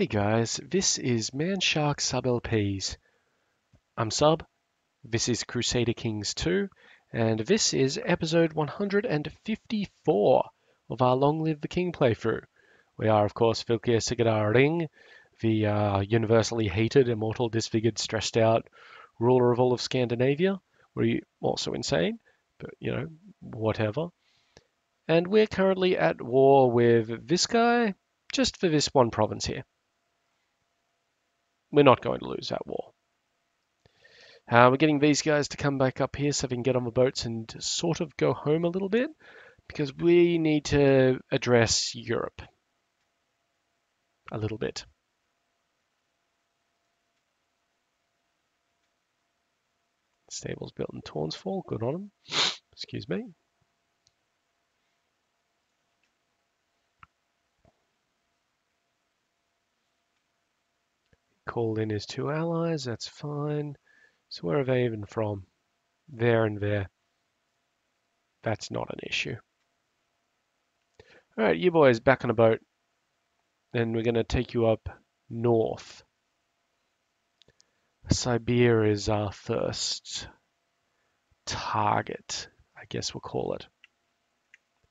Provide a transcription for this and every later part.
Hey guys, this is Manshark Sub LPs. I'm Sub, this is Crusader Kings 2, and this is episode 154 of our Long Live the King playthrough. We are, of course, Vilkir Sigadar Ring, the uh, universally hated, immortal, disfigured, stressed out ruler of all of Scandinavia. We're also insane, but you know, whatever. And we're currently at war with this guy, just for this one province here. We're not going to lose that war. Uh, we're getting these guys to come back up here so they can get on the boats and sort of go home a little bit because we need to address Europe a little bit. Stables built in Tawnsfall, good on them. Excuse me. Called in his two allies, that's fine. So where are they even from? There and there. That's not an issue. All right, you boys back on a boat. Then we're going to take you up north. Siberia is our first target, I guess we'll call it.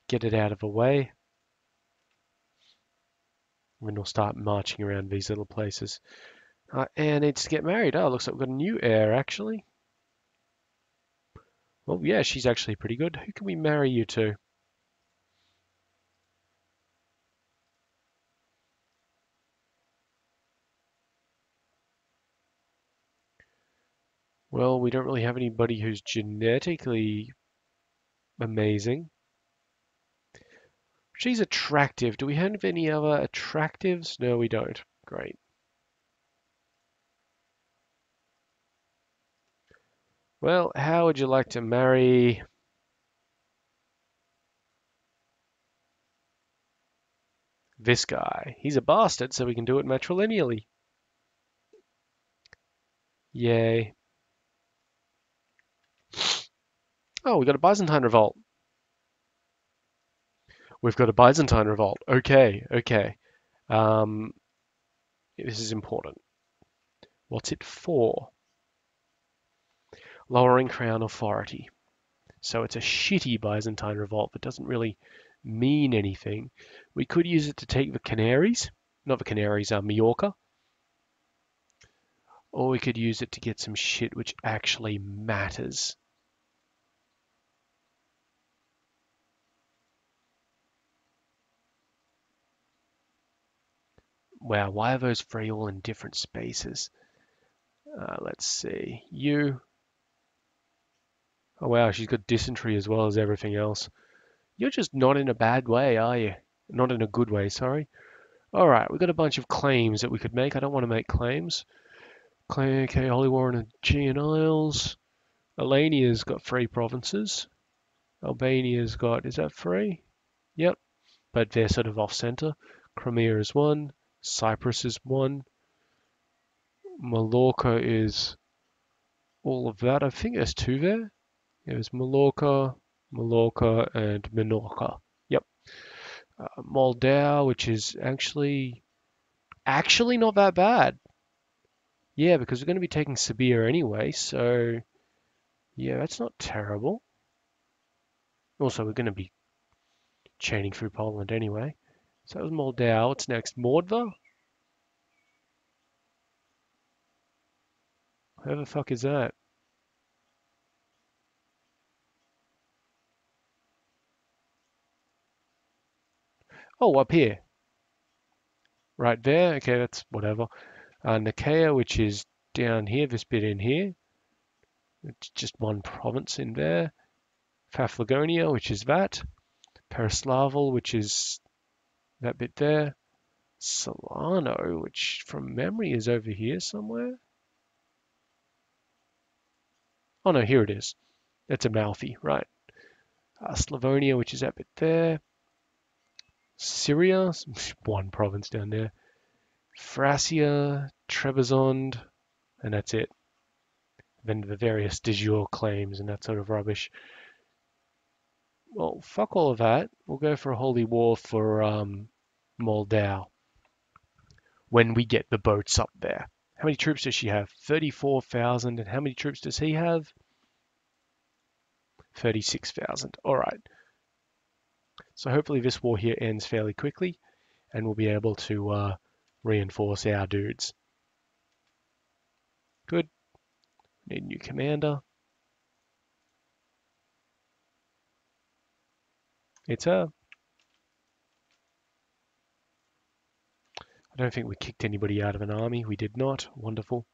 Get it out of the way. And we'll start marching around these little places. Uh, and needs to get married. Oh, looks like we've got a new heir, actually. Well, yeah, she's actually pretty good. Who can we marry you to? Well, we don't really have anybody who's genetically amazing. She's attractive. Do we have any other attractives? No, we don't. Great. Well, how would you like to marry this guy? He's a bastard, so we can do it matrilineally. Yay. Oh, we got a Byzantine revolt. We've got a Byzantine revolt. Okay, okay. Um, this is important. What's it for? Lowering crown authority. So it's a shitty Byzantine revolt that doesn't really mean anything. We could use it to take the Canaries, not the Canaries, uh, Majorca. Or we could use it to get some shit which actually matters. Wow, why are those three all in different spaces? Uh, let's see. You, Oh wow, she's got dysentery as well as everything else. You're just not in a bad way, are you? Not in a good way, sorry. Alright, we've got a bunch of claims that we could make. I don't want to make claims. Claim, okay, Holy War and Aegean Isles. Alania's got three provinces. Albania's got, is that three? Yep. But they're sort of off center. Crimea is one. Cyprus is one. Mallorca is all of that. I think there's two there. There's Mallorca, Mallorca, and Minorca. Yep. Uh, Moldau, which is actually actually not that bad. Yeah, because we're going to be taking Siberia anyway, so yeah, that's not terrible. Also, we're going to be chaining through Poland anyway. So that was Moldau. What's next? Mordva? Who the fuck is that? Oh, up here. Right there. Okay, that's whatever. Uh, Nicaea, which is down here, this bit in here. It's just one province in there. Paphlagonia, which is that. Pereyaslavl, which is that bit there. Salerno, which from memory is over here somewhere. Oh no, here it is. It's Amalfi, right. Uh, Slavonia, which is that bit there. Syria, one province down there, Thracia, Trebizond, and that's it. Then the various de jure claims and that sort of rubbish. Well, fuck all of that. We'll go for a holy war for um, Moldau. when we get the boats up there. How many troops does she have? 34,000. And how many troops does he have? 36,000. All right. So hopefully this war here ends fairly quickly and we'll be able to uh, reinforce our dudes. Good. Need a new commander. It's her. I don't think we kicked anybody out of an army. We did not. Wonderful.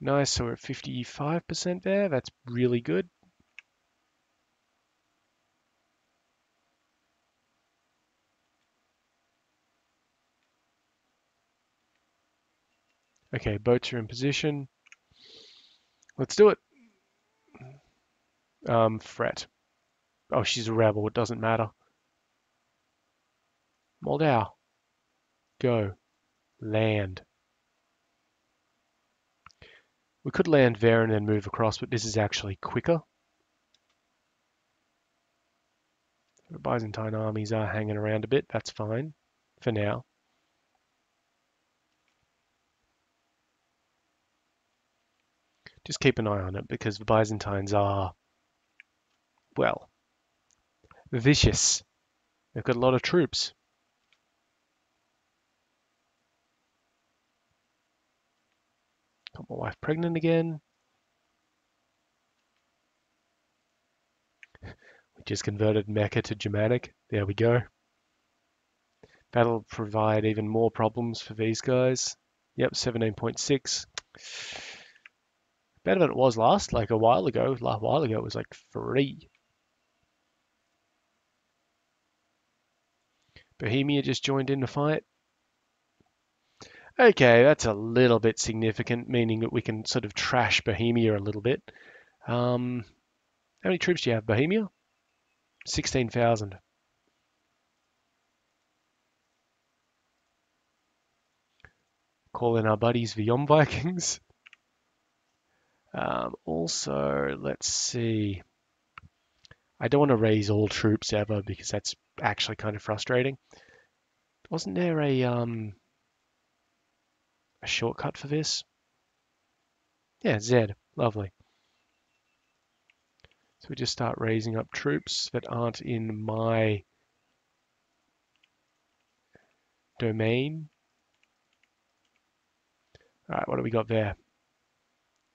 Nice, so we're at 55% there. That's really good. Okay, boats are in position. Let's do it. Um, fret. Oh, she's a rebel. It doesn't matter. Moldau. Go. Land. We could land there and then move across, but this is actually quicker. The Byzantine armies are hanging around a bit. That's fine for now. Just keep an eye on it because the Byzantines are, well, vicious. They've got a lot of troops. Got my wife pregnant again. We just converted Mecca to Germanic. There we go. That'll provide even more problems for these guys. Yep, 17.6. Better than it was last, like a while ago. A while ago it was like three. Bohemia just joined in the fight. Okay, that's a little bit significant, meaning that we can sort of trash Bohemia a little bit. Um, how many troops do you have, Bohemia? 16,000. Call in our buddies, the Jomsvikings. Um, also, let's see. I don't want to raise all troops ever because that's actually kind of frustrating. Wasn't there a um, a shortcut for this? Yeah, Z. Lovely. So we just start raising up troops that aren't in my domain. All right, what do we got there?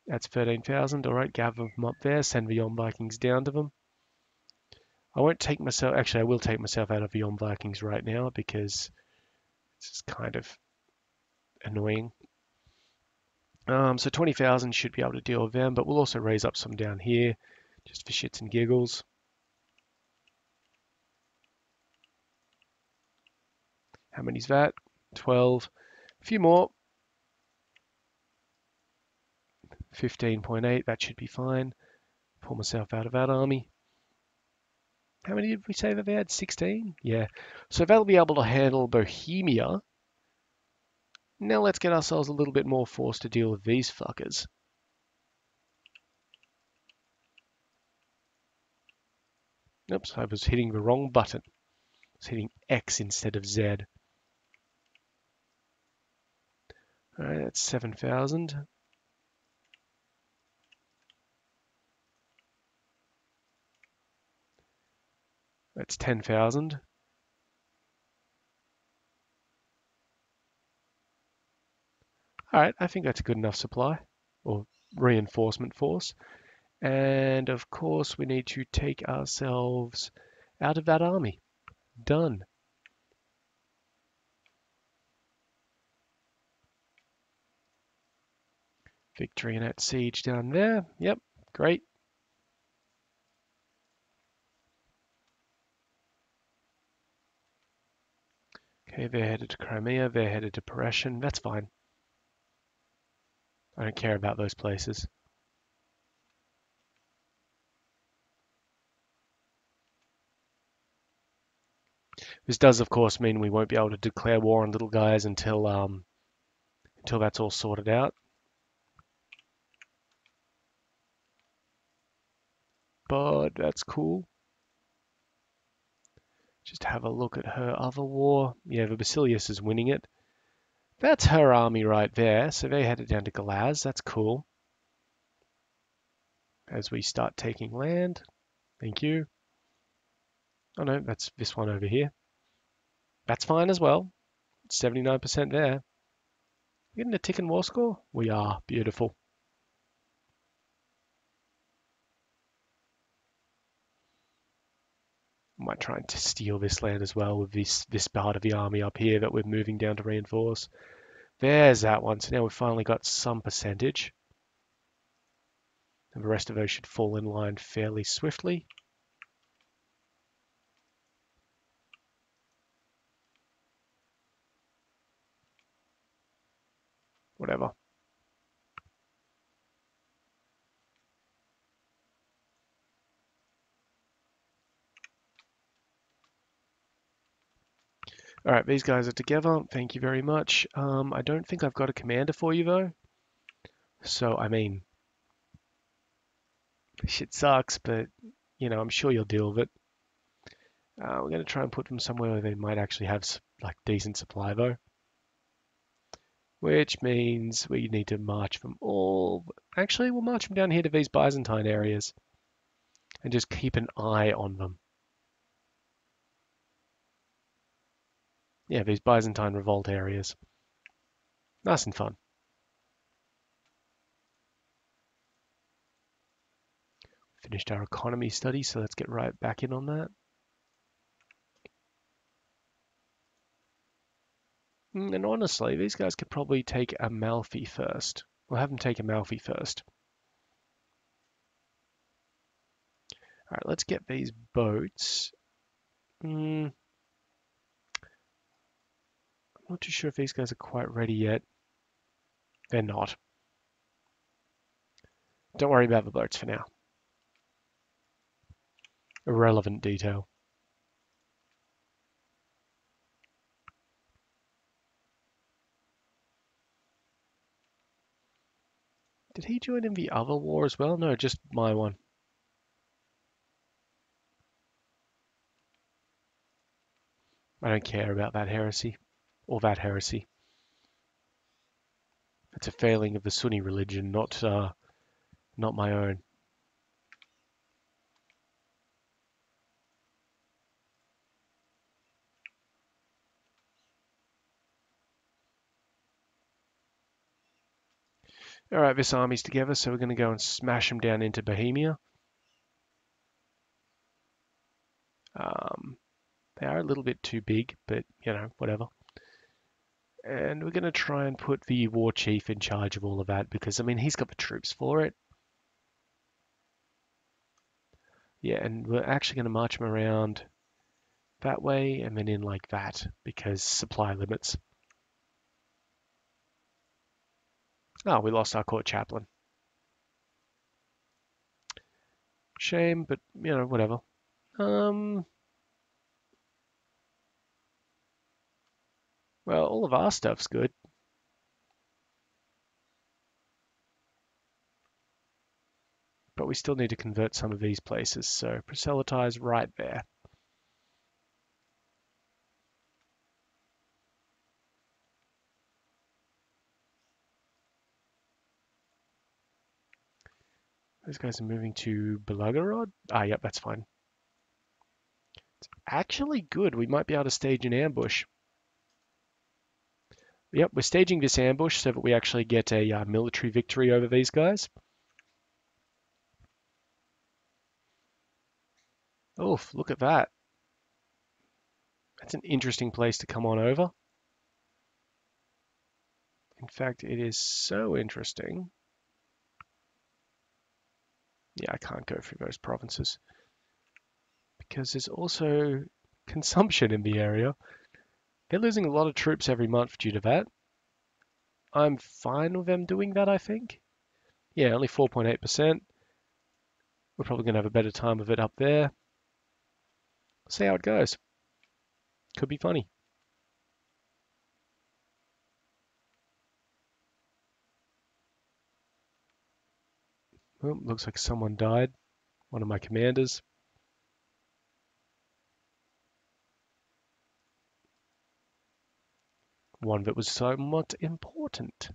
That's 13,000. All right, gather them up there. Send the Jomsvikings down to them. I won't take myself, actually, I will take myself out of the Jomsvikings right now because it's kind of annoying. Um, so 20,000 should be able to deal with them, but we'll also raise up some down here just for shits and giggles. How many's that? 12. A few more. 15.8, that should be fine. Pull myself out of that army. How many did we say that they had? 16? Yeah. So they'll be able to handle Bohemia. Now let's get ourselves a little bit more force to deal with these fuckers. Oops, I was hitting the wrong button. I was hitting X instead of Z. Alright, that's 7,000. That's 10,000. All right, I think that's a good enough supply or reinforcement force. And of course, we need to take ourselves out of that army. Done. Victory in that siege down there. Yep, great. Okay, they're headed to Crimea, they're headed to Pereshin. That's fine. I don't care about those places. This does, of course, mean we won't be able to declare war on little guys until um, until that's all sorted out. but that's cool. Just have a look at her other war. Yeah, the Basilius is winning it. That's her army right there. So they headed down to Galaz. That's cool. As we start taking land. Thank you. Oh no, that's this one over here. That's fine as well. 79% there. Getting a tick war score? We are. Beautiful. Might try and to steal this land as well with this, this part of the army up here that we're moving down to reinforce. There's that one. So now we've finally got some percentage. And the rest of those should fall in line fairly swiftly. Whatever. All right, these guys are together. Thank you very much. Um, I don't think I've got a commander for you though. So, I mean, shit sucks, but you know, I'm sure you'll deal with it. Uh, we're going to try and put them somewhere where they might actually have like decent supply though. Which means we need to march them all. Actually, we'll march them down here to these Byzantine areas and just keep an eye on them. Yeah, these Byzantine revolt areas. Nice and fun. Finished our economy study, so let's get right back in on that. Mm, and honestly, these guys could probably take Amalfi first. We'll have them take Amalfi first. All right, let's get these boats. Mm, I'm not too sure if these guys are quite ready yet. They're not. Don't worry about the boats for now. Irrelevant detail. Did he join in the other war as well? No, just my one. I don't care about that heresy or that heresy. It's a failing of the Sunni religion, not uh, not my own. All right, this army's together, so we're going to go and smash them down into Bohemia. Um, they are a little bit too big, but you know, whatever and we're going to try and put the war chief in charge of all of that because I mean he's got the troops for it. Yeah, and we're actually going to march him around that way and then in like that because supply limits. Oh, we lost our court chaplain. Shame, but you know, whatever. Um, Well, all of our stuff's good. But we still need to convert some of these places, so proselytize right there. Those guys are moving to Belagorod? Ah, yep, that's fine. It's actually good. We might be able to stage an ambush. Yep, we're staging this ambush so that we actually get a uh, military victory over these guys. Oof, look at that. That's an interesting place to come on over. In fact, it is so interesting. Yeah, I can't go through those provinces because there's also consumption in the area. They're losing a lot of troops every month due to that. I'm fine with them doing that, I think. Yeah, only 4.8%. We're probably going to have a better time of it up there. See how it goes. Could be funny. Looks like someone died. one of my commanders. One that was somewhat important.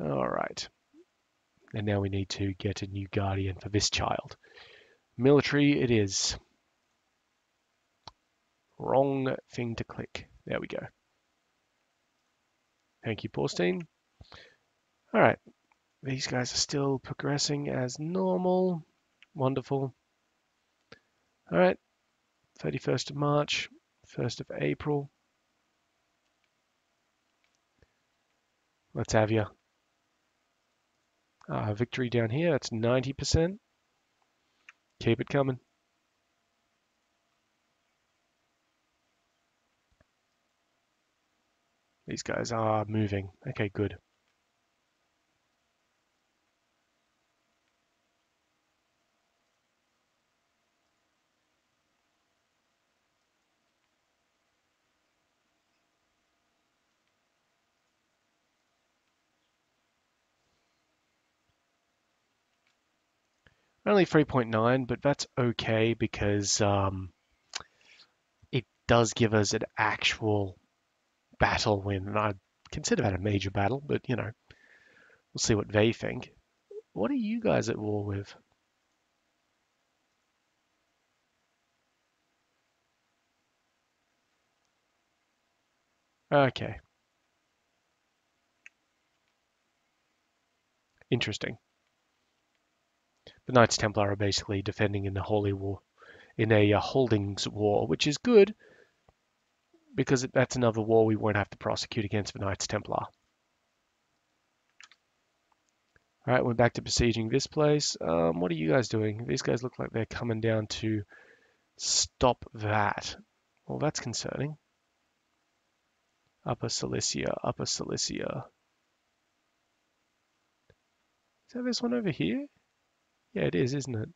All right. And now we need to get a new guardian for this child. Military it is. Wrong thing to click. There we go. Thank you, Paulstein. All right. These guys are still progressing as normal. Wonderful. All right. 31st of March, 1st of April. Let's have you. Uh, victory down here, that's 90%. Keep it coming. These guys are moving. Okay, good. Only 3.9, but that's okay because um, it does give us an actual battle win. And I consider that a major battle, but you know, we'll see what they think. What are you guys at war with? Okay. Interesting. The Knights Templar are basically defending in the Holy War, in a uh, holdings war, which is good because that's another war we won't have to prosecute against the Knights Templar. All right, we're back to besieging this place. Um, what are you guys doing? These guys look like they're coming down to stop that. Well, that's concerning. Upper Cilicia, Upper Cilicia. Is that this one over here? Yeah, it is, isn't it?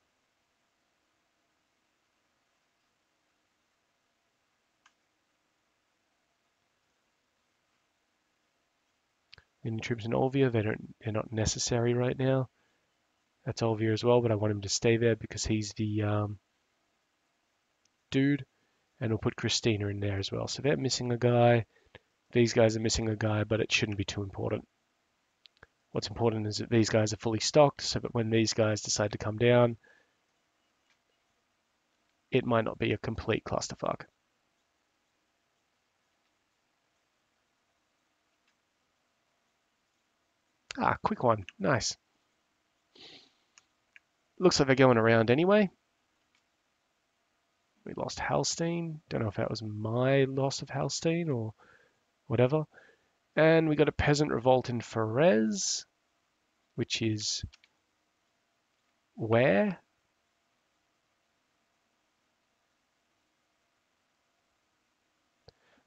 Any troops in Olvia, they don't, they're not necessary right now. That's Olvia as well, but I want him to stay there because he's the um, dude. And we'll put Christina in there as well. So they're missing a guy. These guys are missing a guy, but it shouldn't be too important. What's important is that these guys are fully stocked so that when these guys decide to come down, it might not be a complete clusterfuck. Ah, quick one. Nice. Looks like they're going around anyway. We lost Halstein. Don't know if that was my loss of Halstein or whatever. And we got a peasant revolt in Forez, which is where?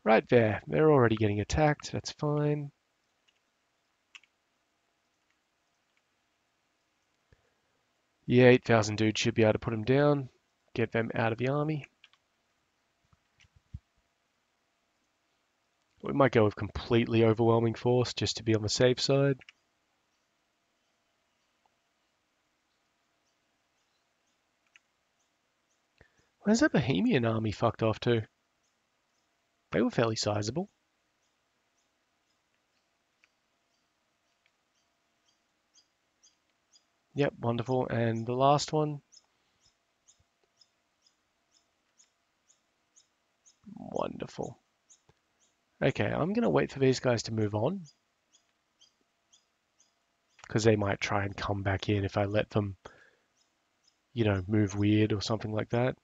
Right there. They're already getting attacked. That's fine. Yeah, 8,000 dudes should be able to put them down, get them out of the army. We might go with completely overwhelming force just to be on the safe side. Where's that Bohemian army fucked off to? They were fairly sizable. Yep, wonderful. And the last one. Wonderful. Okay, I'm going to wait for these guys to move on. Because they might try and come back in if I let them, you know, move weird or something like that.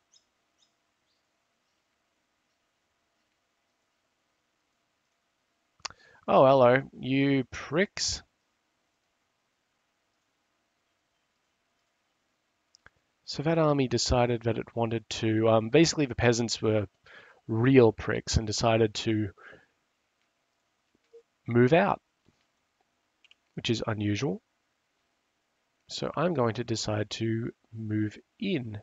Oh, hello, you pricks. So that army decided that it wanted to, um, basically the peasants were real pricks and decided to move out, which is unusual. So I'm going to decide to move in.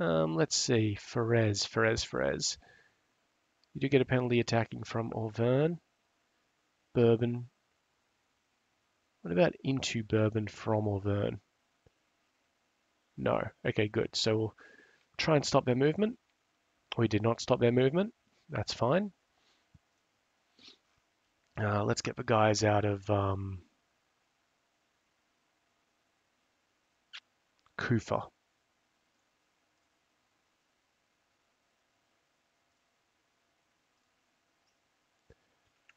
Um, let's see, Forez, Forez, Forez. You do get a penalty attacking from Auvergne, Bourbon, What about into Bourbon from Auvergne? No. Okay, good. So we'll try and stop their movement. We did not stop their movement. That's fine. Uh, let's get the guys out of um, Kufa.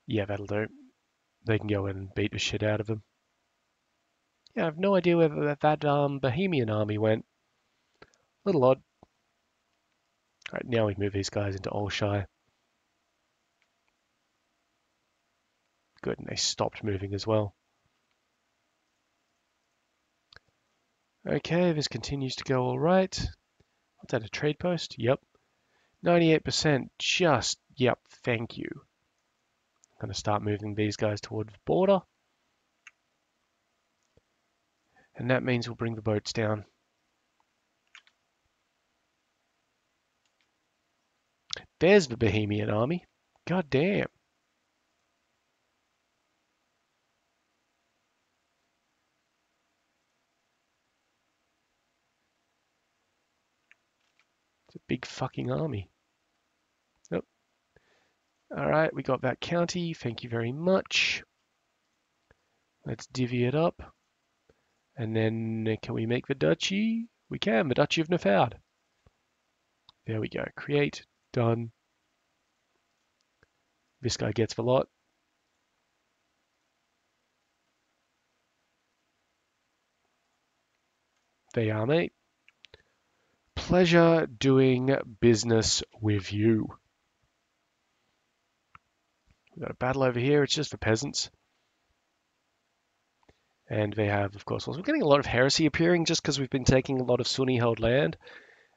Yeah, that'll do. They can go in and beat the shit out of them. Yeah, I have no idea where that, that um, Bohemian army went. A little odd. Alright, now we move these guys into Olshire. Good, and they stopped moving as well. Okay, this continues to go all right. What's that, a trade post? Yep. 98%, just, yep, thank you. I'm going to start moving these guys towards the border. And that means we'll bring the boats down. There's the Bohemian army. God damn. Big fucking army. Nope. All right, we got that county. Thank you very much. Let's divvy it up. And then uh, can we make the duchy? We can, the Duchy of Nefard. There we go. Create, done. This guy gets the lot. They are, mate. Pleasure doing business with you. We've got a battle over here. It's just for peasants. And they have, of course, also we're getting a lot of heresy appearing just because we've been taking a lot of Sunni held land.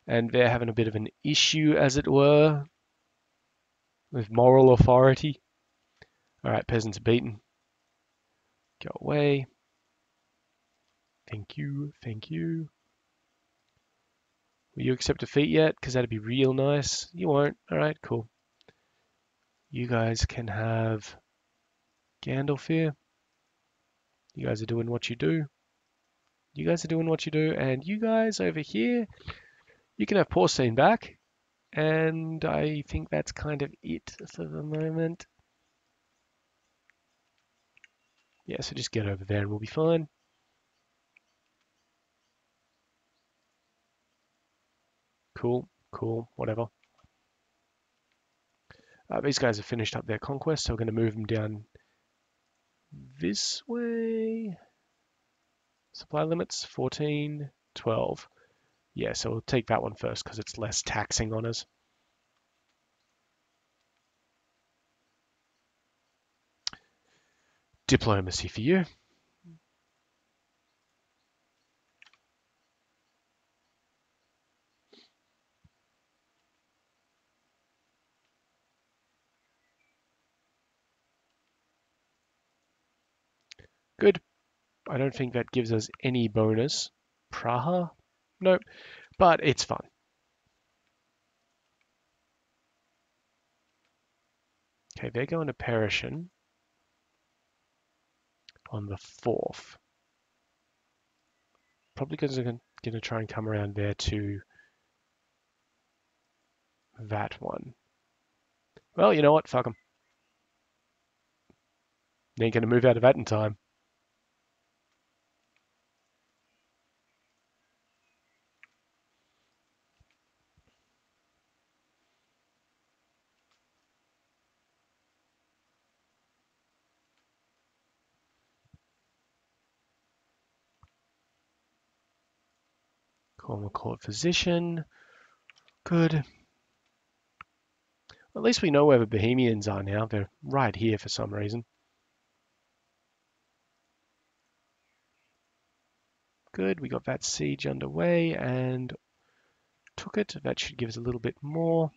And they're having a bit of an issue, as it were, with moral authority. All right, peasants beaten. Go away. Thank you, thank you. Will you accept defeat yet? Because that'd be real nice. You won't. All right, cool. You guys can have Gandalf here. You guys are doing what you do. You guys are doing what you do. And you guys over here, you can have Porcine back. And I think that's kind of it for the moment. Yeah, so just get over there and we'll be fine. Cool, cool, whatever. Uh, these guys have finished up their conquest, so we're going to move them down this way. Supply limits 14, 12. Yeah, so we'll take that one first because it's less taxing on us. Diplomacy for you. Good. I don't think that gives us any bonus. Praha? Nope. But it's fun. Okay, they're going to Perishin on the 4th. Probably because they're going to try and come around there to that one. Well, you know what? Fuck them. Ain't going to move out of that in time. Call a physician. Good. At least we know where the Bohemians are now. They're right here for some reason. Good, we got that siege underway and took it. That should give us a little bit more.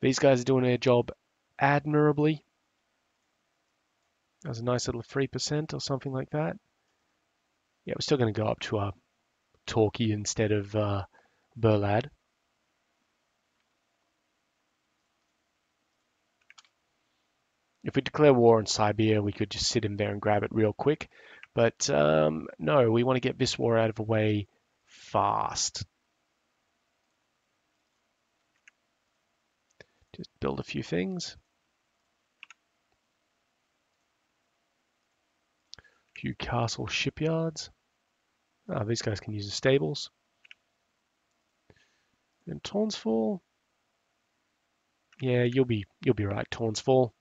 These guys are doing their job admirably. That was a nice little 3% or something like that. Yeah, we're still going to go up to our Torquay instead of uh, Burlad. If we declare war on Siberia, we could just sit in there and grab it real quick. But um, no, we want to get this war out of the way fast. Just build a few things. A few castle shipyards. Ah, these guys can use the stables. And Tawnsfall. Yeah, you'll be you'll be right, Tawnsfall.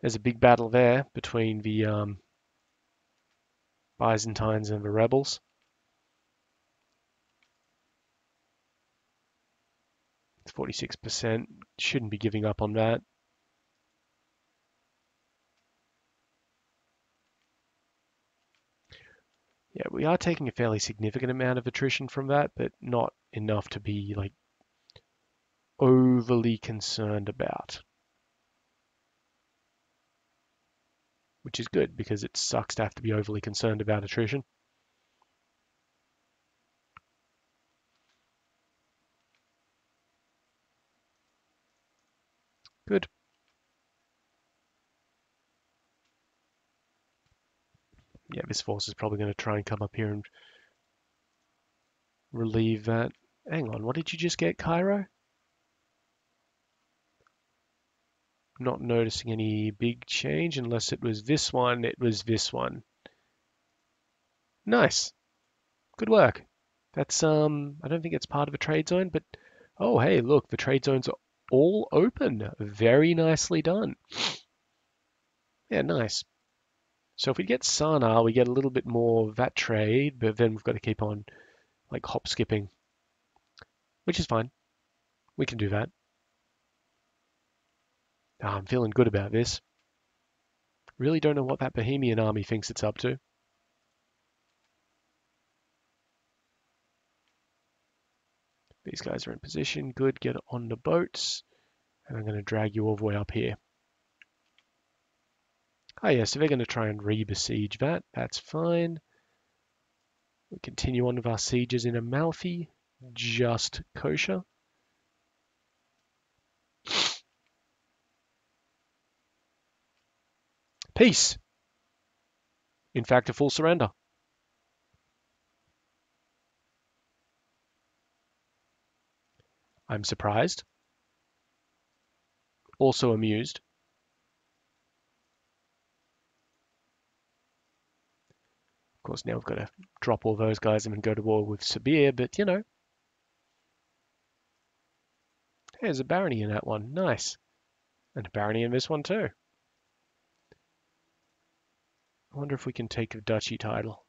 There's a big battle there between the um, Byzantines and the rebels. It's 46%. Shouldn't be giving up on that. Yeah, we are taking a fairly significant amount of attrition from that, but not enough to be like overly concerned about. Which is good because it sucks to have to be overly concerned about attrition. Good. Yeah, this force is probably going to try and come up here and relieve that. Hang on, what did you just get, Cairo? Not noticing any big change unless it was this one, it was this one. Nice. Good work. That's, um, I don't think it's part of a trade zone, but, oh, hey, look, the trade zones are all open. Very nicely done. Yeah, nice. So if we get Sana, we get a little bit more that trade, but then we've got to keep on like hop skipping, which is fine. We can do that. Oh, I'm feeling good about this. Really don't know what that Bohemian army thinks it's up to. These guys are in position. Good. Get on the boats. And I'm going to drag you all the way up here. Oh yeah, so they're going to try and re-besiege that. That's fine. We continue on with our sieges in Amalfi. Just kosher. Peace. In fact, a full surrender. I'm surprised. Also amused. Course, now we've got to drop all those guys and go to war with Sabir, but you know. There's a barony in that one. Nice. And a barony in this one too. I wonder if we can take a duchy title.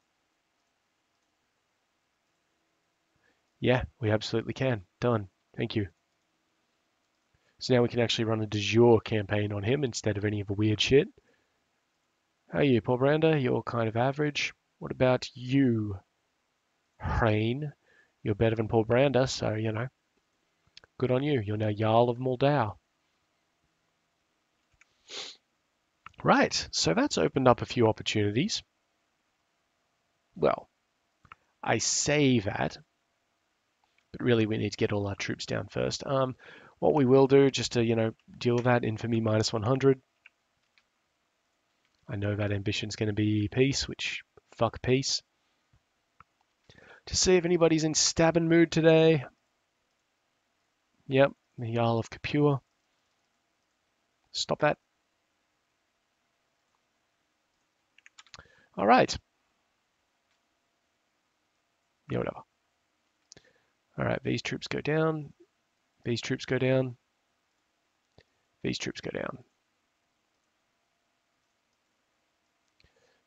Yeah, we absolutely can. Done. Thank you. So now we can actually run a de campaign on him instead of any of the weird shit. How are you, Paul Brander? You're kind of average. What about you, Rain? You're better than Paul Brander, so, you know, good on you. You're now Jarl of Moldau. Right, so that's opened up a few opportunities. Well, I say that, but really we need to get all our troops down first. Um, what we will do, just to, you know, deal with that, infamy minus 100. I know that ambition's going to be peace, which fuck peace. To see if anybody's in stabbing mood today. Yep, the Jarl of Capua. Stop that. All right. Yeah, whatever. All right, these troops go down. These troops go down. These troops go down.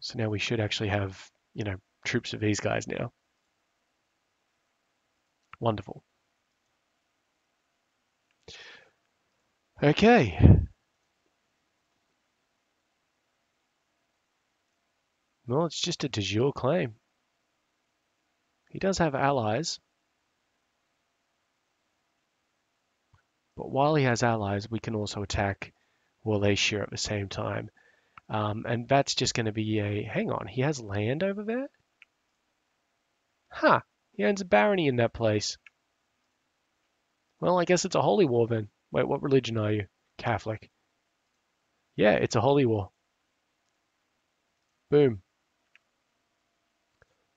So now we should actually have, you know, troops of these guys now. Wonderful. Okay. Well, it's just a de jure claim. He does have allies. But while he has allies, we can also attack Wallachia at the same time. Um, and that's just going to be a, hang on, he has land over there? Huh, he owns a barony in that place. Well, I guess it's a holy war then. Wait, what religion are you? Catholic. Yeah, it's a holy war. Boom.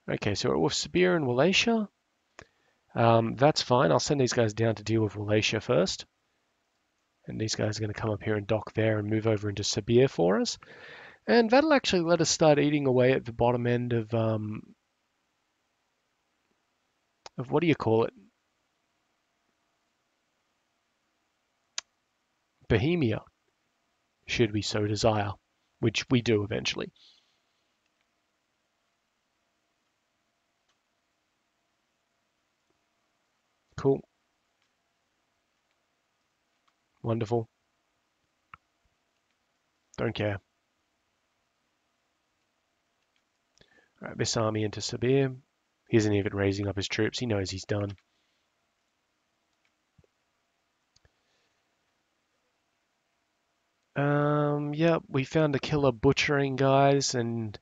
Okay, so we're with Sabir and Wallachia. Um, that's fine. I'll send these guys down to deal with Wallachia first. And these guys are going to come up here and dock there and move over into Sabir for us. And that'll actually let us start eating away at the bottom end of, um, of what do you call it? Bohemia, should we so desire, which we do eventually. Cool. Wonderful. Don't care. This army into Sabir. He isn't even raising up his troops. He knows he's done. Um, yeah, we found a killer butchering guys and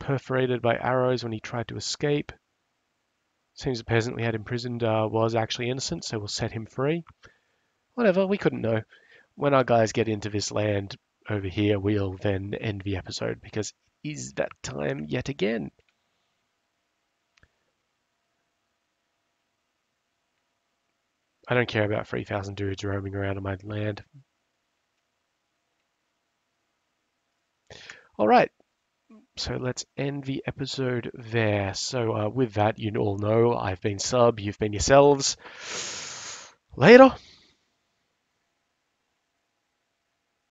perforated by arrows when he tried to escape. Seems the peasant we had imprisoned uh, was actually innocent, so we'll set him free. Whatever, we couldn't know. When our guys get into this land over here, we'll then end the episode because is that time yet again. I don't care about 3,000 dudes roaming around on my land. All right, so let's end the episode there. So uh, with that, you all know I've been Sub, you've been yourselves. Later.